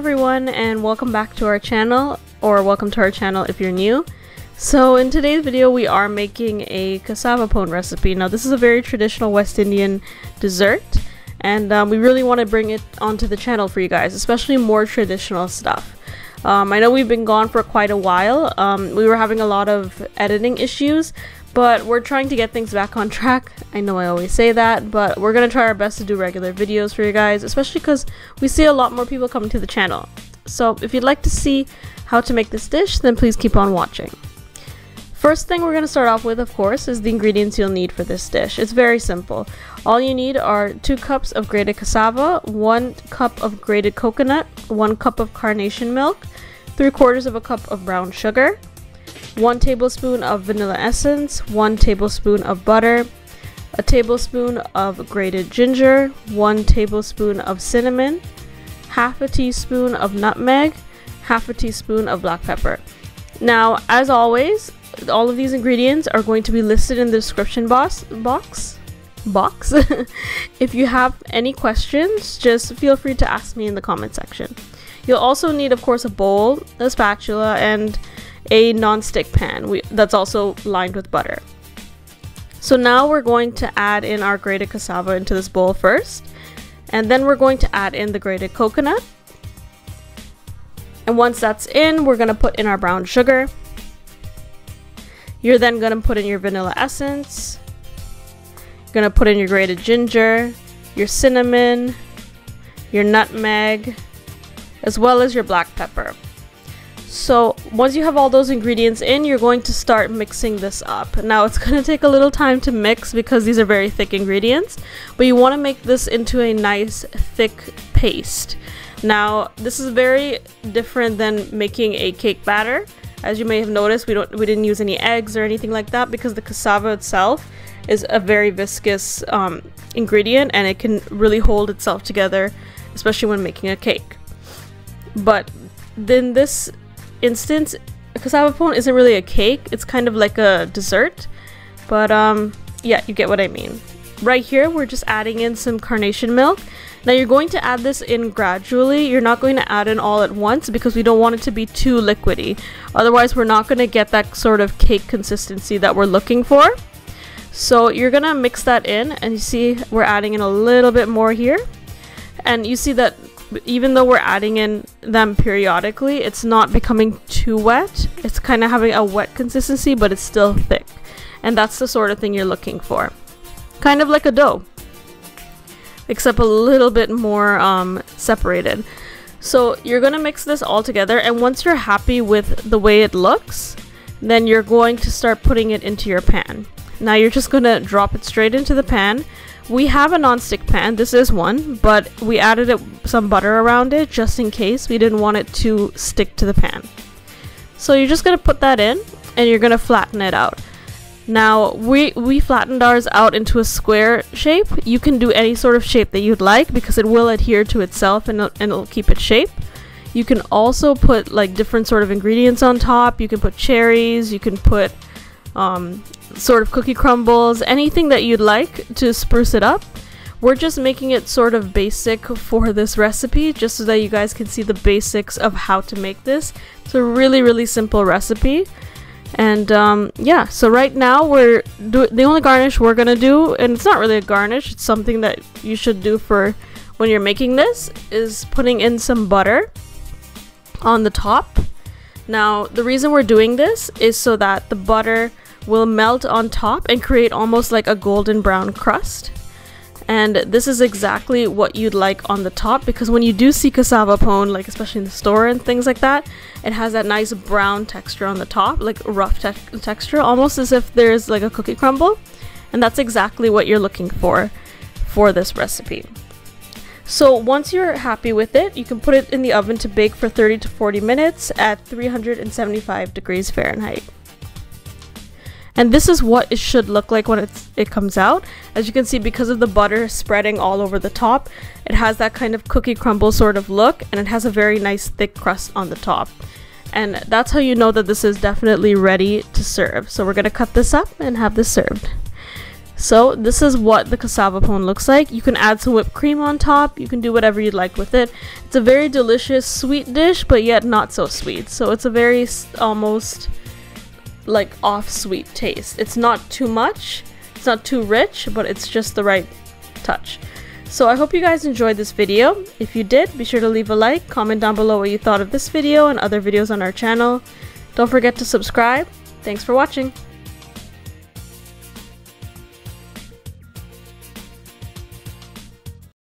everyone and welcome back to our channel or welcome to our channel if you're new. So in today's video we are making a cassava pone recipe. Now this is a very traditional West Indian dessert and um, we really want to bring it onto the channel for you guys, especially more traditional stuff. Um, I know we've been gone for quite a while. Um, we were having a lot of editing issues, but we're trying to get things back on track. I know I always say that, but we're to try our best to do regular videos for you guys, especially because we see a lot more people coming to the channel. So if you'd like to see how to make this dish, then please keep on watching. First thing we're going to start off with, of course, is the ingredients you'll need for this dish. It's very simple. All you need are 2 cups of grated cassava, 1 cup of grated coconut, 1 cup of carnation milk, 3 quarters of a cup of brown sugar, 1 tablespoon of vanilla essence, 1 tablespoon of butter, a tablespoon of grated ginger, 1 tablespoon of cinnamon, half a teaspoon of nutmeg, half a teaspoon of black pepper. Now, as always, all of these ingredients are going to be listed in the description box box box if you have any questions just feel free to ask me in the comment section you'll also need of course a bowl a spatula and a non-stick pan we, that's also lined with butter. So now we're going to add in our grated cassava into this bowl first. And then we're going to add in the grated coconut. And once that's in, we're going to put in our brown sugar. You're then going to put in your vanilla essence. You're going to put in your grated ginger, your cinnamon, your nutmeg, as well as your black pepper. So once you have all those ingredients in, you're going to start mixing this up. Now it's going to take a little time to mix because these are very thick ingredients, but you want to make this into a nice thick paste. Now this is very different than making a cake batter. As you may have noticed, we don't we didn't use any eggs or anything like that because the cassava itself is a very viscous um, ingredient and it can really hold itself together, especially when making a cake. But then this instance, cassava pone isn't really a cake. It's kind of like a dessert. But um, yeah, you get what I mean. Right here, we're just adding in some carnation milk. Now you're going to add this in gradually. You're not going to add in all at once because we don't want it to be too liquidy. Otherwise, we're not going to get that sort of cake consistency that we're looking for. So you're going to mix that in and you see we're adding in a little bit more here. And you see that even though we're adding in them periodically, it's not becoming too wet. It's kind of having a wet consistency, but it's still thick. And that's the sort of thing you're looking for. Kind of like a dough, except a little bit more um, separated. So you're going to mix this all together, and once you're happy with the way it looks, then you're going to start putting it into your pan. Now you're just going to drop it straight into the pan we have a non-stick pan, this is one, but we added it, some butter around it just in case we didn't want it to stick to the pan. So you're just going to put that in and you're going to flatten it out. Now, we, we flattened ours out into a square shape. You can do any sort of shape that you'd like because it will adhere to itself and and it'll keep its shape. You can also put like different sort of ingredients on top. You can put cherries, you can put um, sort of cookie crumbles, anything that you'd like to spruce it up. We're just making it sort of basic for this recipe just so that you guys can see the basics of how to make this. It's a really, really simple recipe. And um, yeah, so right now we're the only garnish we're gonna do, and it's not really a garnish, it's something that you should do for when you're making this, is putting in some butter on the top. Now, the reason we're doing this is so that the butter will melt on top and create almost like a golden brown crust. And this is exactly what you'd like on the top because when you do see cassava pone, like especially in the store and things like that, it has that nice brown texture on the top, like rough te texture, almost as if there's like a cookie crumble. And that's exactly what you're looking for for this recipe. So once you're happy with it, you can put it in the oven to bake for 30 to 40 minutes at 375 degrees Fahrenheit. And this is what it should look like when it's, it comes out. As you can see, because of the butter spreading all over the top, it has that kind of cookie crumble sort of look, and it has a very nice thick crust on the top. And that's how you know that this is definitely ready to serve. So we're going to cut this up and have this served. So this is what the cassava pone looks like. You can add some whipped cream on top. You can do whatever you'd like with it. It's a very delicious sweet dish, but yet not so sweet. So it's a very almost like off sweet taste. It's not too much. It's not too rich, but it's just the right touch. So I hope you guys enjoyed this video. If you did, be sure to leave a like, comment down below what you thought of this video and other videos on our channel. Don't forget to subscribe. Thanks for watching.